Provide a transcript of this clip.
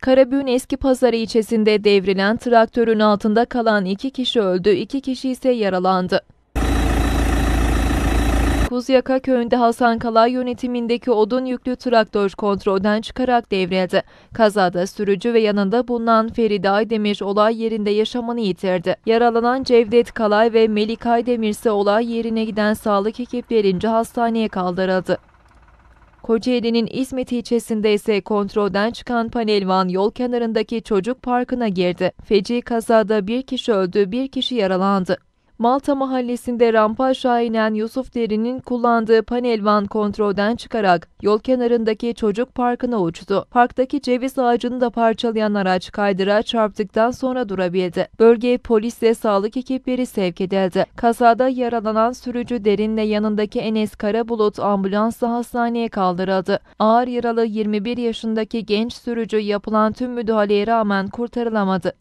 Karabük'ün eski pazarı ilçesinde devrilen traktörün altında kalan iki kişi öldü, iki kişi ise yaralandı. Kuzyaka köyünde Hasan Kalay yönetimindeki odun yüklü traktör kontrolden çıkarak devrildi. Kazada sürücü ve yanında bulunan Feride Aydemir olay yerinde yaşamını yitirdi. Yaralanan Cevdet Kalay ve Melik Aydemir ise olay yerine giden sağlık ekiplerince hastaneye kaldırıldı. Kocaeli'nin İzmit ilçesinde ise kontrolden çıkan panelvan yol kenarındaki çocuk parkına girdi. Feci kazada bir kişi öldü, bir kişi yaralandı. Malta mahallesinde rampa aşağı inen Yusuf Deri'nin kullandığı panelvan kontrolden çıkarak yol kenarındaki çocuk parkına uçtu. Parktaki ceviz ağacını da parçalayan araç kaydıra çarptıktan sonra durabildi. Bölgeye polis ve sağlık ekipleri sevk edildi. Kazada yaralanan sürücü Derin'le yanındaki Enes Karabulut ambulansla hastaneye kaldırıldı. Ağır yaralı 21 yaşındaki genç sürücü yapılan tüm müdahaleye rağmen kurtarılamadı.